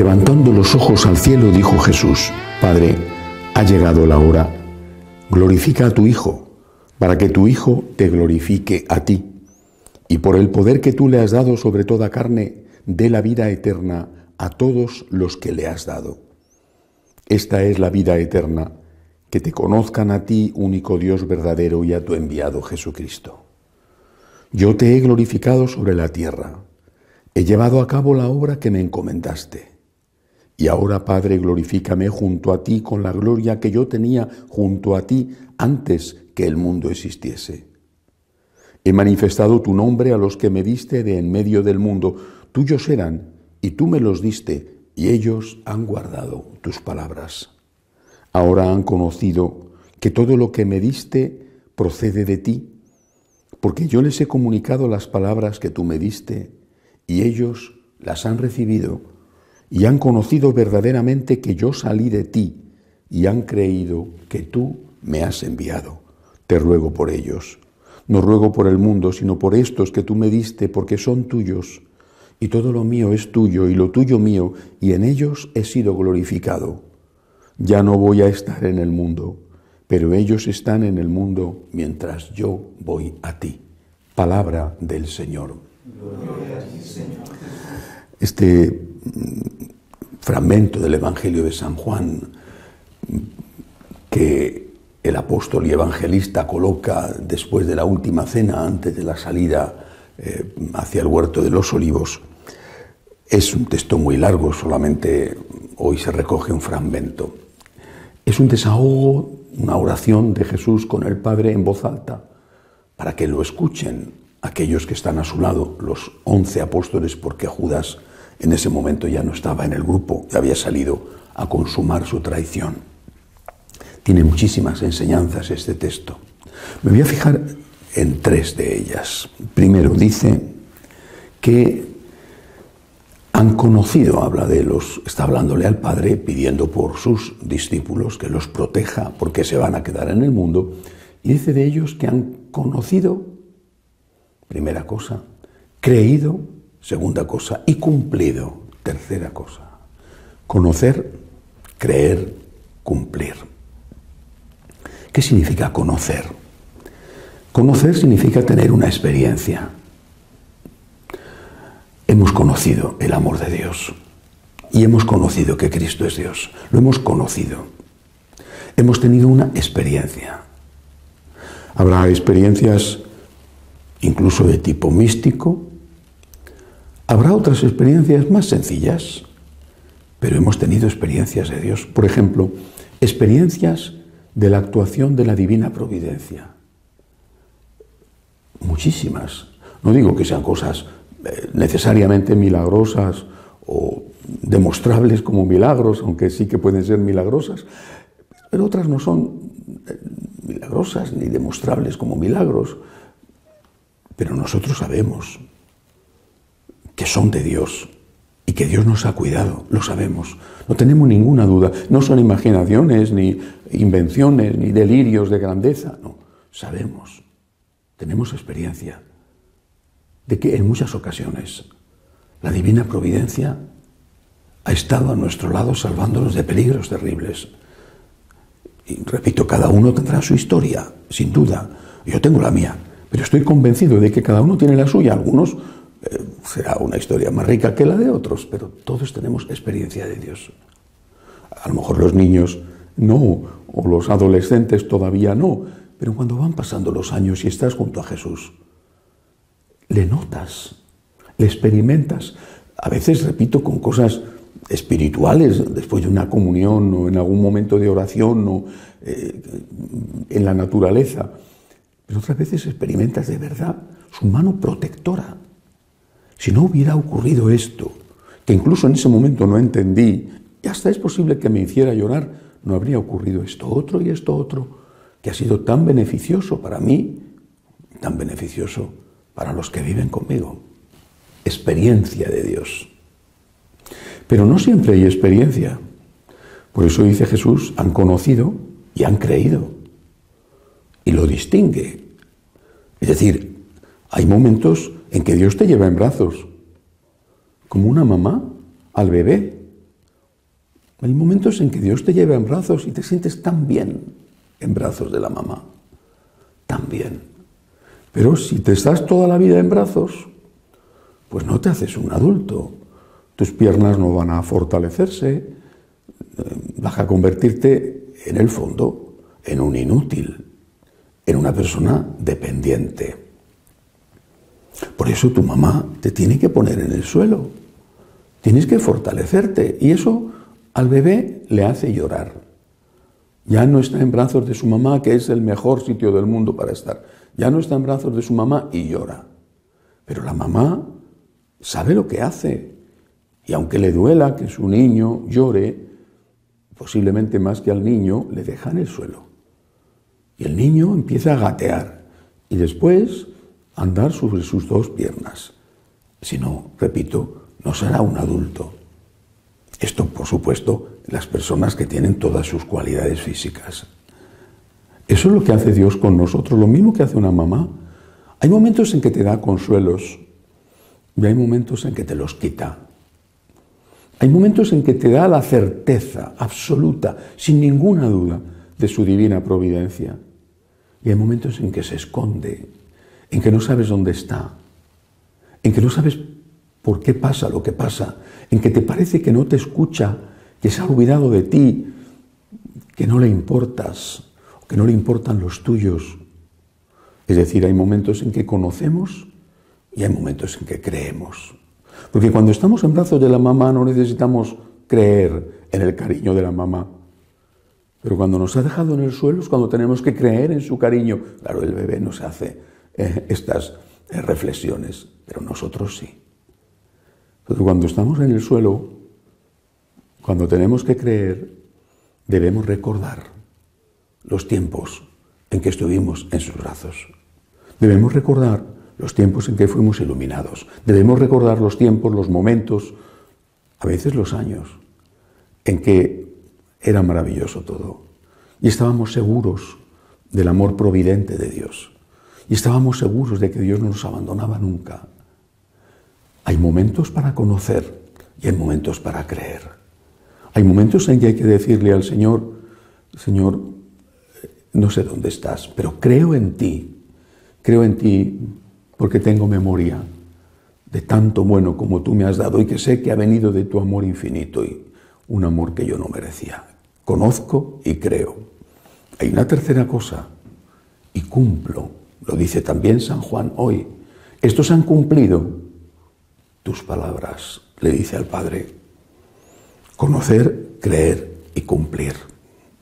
Levantando los ojos al cielo, dijo Jesús, Padre, ha llegado la hora, glorifica a tu Hijo, para que tu Hijo te glorifique a ti, y por el poder que tú le has dado sobre toda carne, dé la vida eterna a todos los que le has dado. Esta es la vida eterna, que te conozcan a ti, único Dios verdadero, y a tu enviado Jesucristo. Yo te he glorificado sobre la tierra, he llevado a cabo la obra que me encomendaste. Y ahora, Padre, glorifícame junto a ti con la gloria que yo tenía junto a ti antes que el mundo existiese. He manifestado tu nombre a los que me diste de en medio del mundo. Tuyos eran, y tú me los diste, y ellos han guardado tus palabras. Ahora han conocido que todo lo que me diste procede de ti, porque yo les he comunicado las palabras que tú me diste, y ellos las han recibido, y han conocido verdaderamente que yo salí de ti, y han creído que tú me has enviado. Te ruego por ellos. No ruego por el mundo, sino por estos que tú me diste, porque son tuyos, y todo lo mío es tuyo, y lo tuyo mío, y en ellos he sido glorificado. Ya no voy a estar en el mundo, pero ellos están en el mundo mientras yo voy a ti. Palabra del Señor. Este fragmento del Evangelio de San Juan que el apóstol y evangelista coloca después de la última cena, antes de la salida eh, hacia el huerto de los olivos, es un texto muy largo, solamente hoy se recoge un fragmento. Es un desahogo, una oración de Jesús con el Padre en voz alta, para que lo escuchen aquellos que están a su lado, los once apóstoles, porque Judas en ese momento ya no estaba en el grupo, ya había salido a consumar su traición. Tiene muchísimas enseñanzas este texto. Me voy a fijar en tres de ellas. Primero dice que han conocido, habla de los, está hablándole al Padre pidiendo por sus discípulos que los proteja porque se van a quedar en el mundo, y dice de ellos que han conocido, primera cosa, creído, segunda cosa, y cumplido, tercera cosa. Conocer, creer, cumplir. ¿Qué significa conocer? Conocer significa tener una experiencia hemos conocido el amor de Dios y hemos conocido que Cristo es Dios. Lo hemos conocido. Hemos tenido una experiencia. Habrá experiencias incluso de tipo místico. Habrá otras experiencias más sencillas, pero hemos tenido experiencias de Dios. Por ejemplo, experiencias de la actuación de la divina providencia. Muchísimas. No digo que sean cosas necesariamente milagrosas o demostrables como milagros, aunque sí que pueden ser milagrosas, pero otras no son eh, milagrosas ni demostrables como milagros. Pero nosotros sabemos que son de Dios y que Dios nos ha cuidado, lo sabemos, no tenemos ninguna duda, no son imaginaciones, ni invenciones, ni delirios de grandeza, no, sabemos, tenemos experiencia de que en muchas ocasiones la divina providencia ha estado a nuestro lado salvándonos de peligros terribles. Y repito, cada uno tendrá su historia, sin duda. Yo tengo la mía, pero estoy convencido de que cada uno tiene la suya. Algunos eh, será una historia más rica que la de otros, pero todos tenemos experiencia de Dios. A lo mejor los niños no, o los adolescentes todavía no, pero cuando van pasando los años y estás junto a Jesús, le notas, le experimentas. A veces, repito, con cosas espirituales, después de una comunión o en algún momento de oración o eh, en la naturaleza. Pero otras veces experimentas de verdad su mano protectora. Si no hubiera ocurrido esto, que incluso en ese momento no entendí, y hasta es posible que me hiciera llorar, no habría ocurrido esto otro y esto otro, que ha sido tan beneficioso para mí, tan beneficioso para los que viven conmigo. Experiencia de Dios. Pero no siempre hay experiencia. Por eso dice Jesús, han conocido y han creído. Y lo distingue. Es decir, hay momentos en que Dios te lleva en brazos, como una mamá al bebé, Hay momentos en que Dios te lleva en brazos y te sientes tan bien en brazos de la mamá. Tan bien. Pero si te estás toda la vida en brazos, pues no te haces un adulto. Tus piernas no van a fortalecerse, eh, vas a convertirte en el fondo en un inútil, en una persona dependiente. Por eso tu mamá te tiene que poner en el suelo, tienes que fortalecerte y eso al bebé le hace llorar. Ya no está en brazos de su mamá, que es el mejor sitio del mundo para estar. Ya no está en brazos de su mamá y llora. Pero la mamá sabe lo que hace. Y aunque le duela que su niño llore, posiblemente más que al niño, le deja en el suelo. Y el niño empieza a gatear y después andar sobre sus dos piernas. Si no, repito, no será un adulto. Esto, por supuesto, las personas que tienen todas sus cualidades físicas. Eso es lo que hace Dios con nosotros, lo mismo que hace una mamá. Hay momentos en que te da consuelos y hay momentos en que te los quita. Hay momentos en que te da la certeza absoluta, sin ninguna duda, de su divina providencia. Y hay momentos en que se esconde, en que no sabes dónde está, en que no sabes por qué pasa lo que pasa, en que te parece que no te escucha, que se ha olvidado de ti, que no le importas, que no le importan los tuyos. Es decir, hay momentos en que conocemos y hay momentos en que creemos. Porque cuando estamos en brazos de la mamá no necesitamos creer en el cariño de la mamá. Pero cuando nos ha dejado en el suelo es cuando tenemos que creer en su cariño. Claro, el bebé nos hace eh, estas eh, reflexiones, pero nosotros sí. Pero cuando estamos en el suelo, cuando tenemos que creer, debemos recordar los tiempos en que estuvimos en sus brazos. Debemos recordar los tiempos en que fuimos iluminados. Debemos recordar los tiempos, los momentos, a veces los años, en que era maravilloso todo. Y estábamos seguros del amor providente de Dios. Y estábamos seguros de que Dios no nos abandonaba nunca. Hay momentos para conocer y hay momentos para creer. Hay momentos en que hay que decirle al Señor, Señor, no sé dónde estás, pero creo en ti. Creo en ti porque tengo memoria de tanto bueno como tú me has dado y que sé que ha venido de tu amor infinito y un amor que yo no merecía. Conozco y creo. Hay una tercera cosa y cumplo. Lo dice también San Juan hoy. Estos han cumplido tus palabras, le dice al Padre. Conocer, creer y cumplir.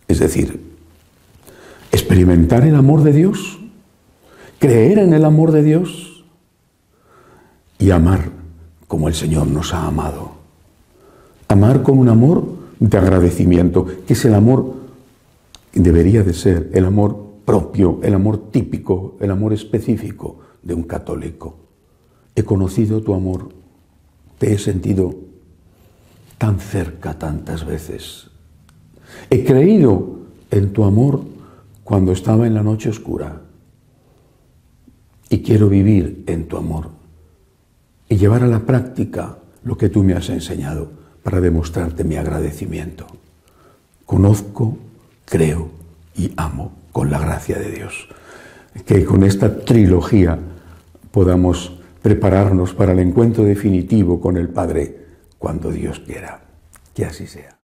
Es decir, experimentar el amor de Dios, creer en el amor de Dios y amar como el Señor nos ha amado. Amar con un amor de agradecimiento, que es el amor que debería de ser, el amor propio, el amor típico, el amor específico de un católico. He conocido tu amor, te he sentido tan cerca tantas veces. He creído en tu amor cuando estaba en la noche oscura y quiero vivir en tu amor y llevar a la práctica lo que tú me has enseñado para demostrarte mi agradecimiento. Conozco, creo y amo con la gracia de Dios. Que con esta trilogía podamos prepararnos para el encuentro definitivo con el Padre cuando Dios quiera. Que así sea.